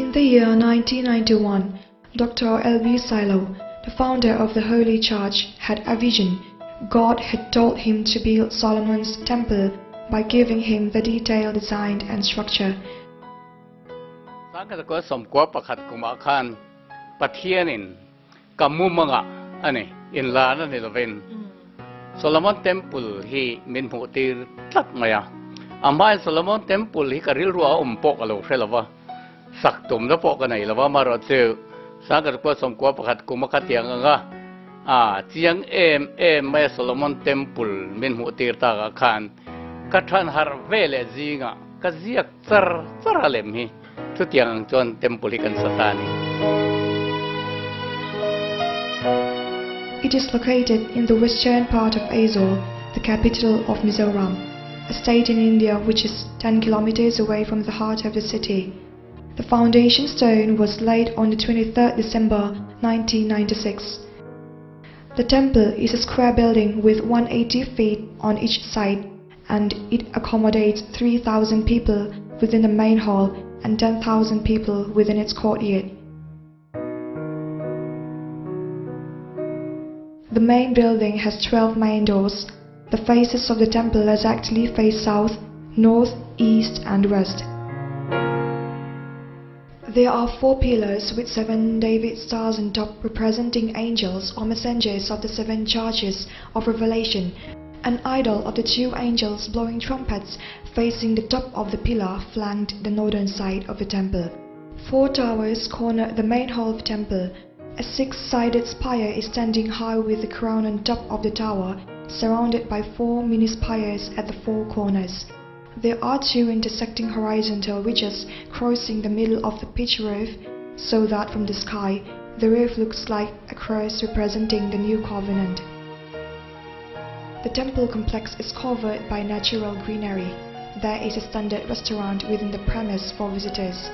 In the year 1991, Dr. L.B. Sailo, the founder of the Holy Church, had a vision. God had told him to build Solomon's temple by giving him the detailed design and structure. สังกัดก็สมกว่าประคัดกุมอาคารปะเทียนินกัมมุมังอ่ะอันนี้อินลานั่นนี่เราเป็นโซโลมอนเทมเพิลที่มินหูตีทักมาอ่ะอันบ้านโซโลมอนเทมเพิลที่กระริลรัวอมปกอะไรเช่นหรอวะ saktum na po kanay marot ko kumakatiyang nga. Ah, tiyang em em may Solomon Temple min kan. Harvele zinga. Kaziyak hi. Tutiyang temple satani. It is located in the western part of Aizawl, the capital of Mizoram, a state in India which is 10 kilometers away from the heart of the city. The foundation stone was laid on the 23rd December 1996. The temple is a square building with 180 feet on each side and it accommodates 3,000 people within the main hall and 10,000 people within its courtyard. The main building has 12 main doors. The faces of the temple exactly face south, north, east and west. There are four pillars with seven David stars on top representing angels or messengers of the seven churches of Revelation. An idol of the two angels blowing trumpets facing the top of the pillar flanked the northern side of the temple. Four towers corner the main hall of the temple. A six-sided spire is standing high with the crown on top of the tower, surrounded by four mini spires at the four corners. There are two intersecting horizontal ridges crossing the middle of the pitch roof, so that from the sky, the roof looks like a cross representing the new covenant. The temple complex is covered by natural greenery. There is a standard restaurant within the premise for visitors.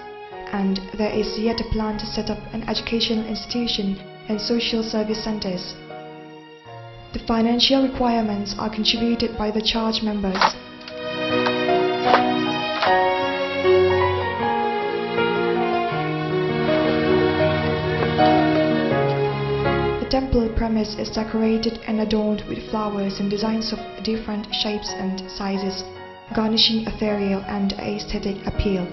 And there is yet a plan to set up an educational institution and social service centers. The financial requirements are contributed by the church members. Temple premise is decorated and adorned with flowers and designs of different shapes and sizes, garnishing ethereal and aesthetic appeal.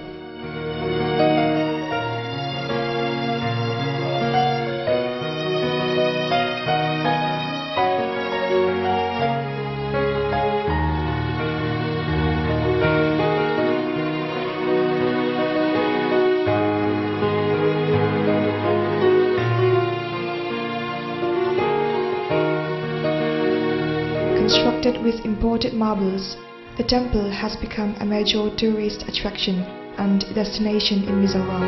Constructed with imported marbles, the temple has become a major tourist attraction and destination in Mizoram.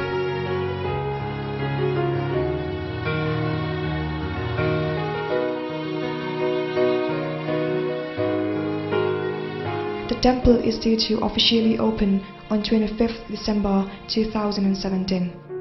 The temple is due to officially open on 25th December 2017.